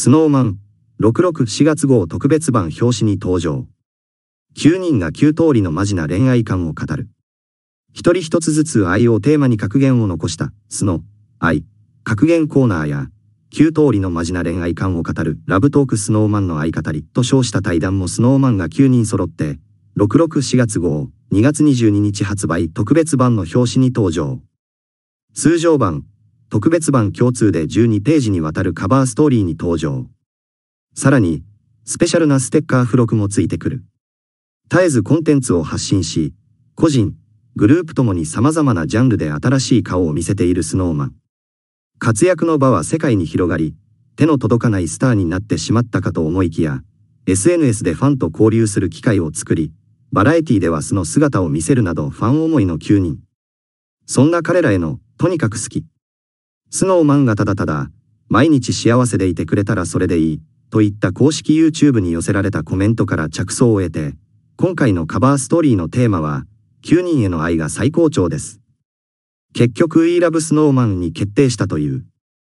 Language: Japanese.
スノーマン、664月号特別版表紙に登場。9人が9通りのマジな恋愛観を語る。一人一つずつ愛をテーマに格言を残した、スノー、愛、格言コーナーや、9通りのマジな恋愛観を語るラブトークスノーマンの相語りと称した対談もスノーマンが9人揃って、664月号2月22日発売特別版の表紙に登場。通常版、特別版共通で12ページにわたるカバーストーリーに登場。さらに、スペシャルなステッカー付録もついてくる。絶えずコンテンツを発信し、個人、グループともに様々なジャンルで新しい顔を見せているスノーマン。活躍の場は世界に広がり、手の届かないスターになってしまったかと思いきや、SNS でファンと交流する機会を作り、バラエティでは素の姿を見せるなどファン思いの9人。そんな彼らへの、とにかく好き。スノーマンがただただ、毎日幸せでいてくれたらそれでいい、といった公式 YouTube に寄せられたコメントから着想を得て、今回のカバーストーリーのテーマは、9人への愛が最高潮です。結局 We Love Snowman に決定したという。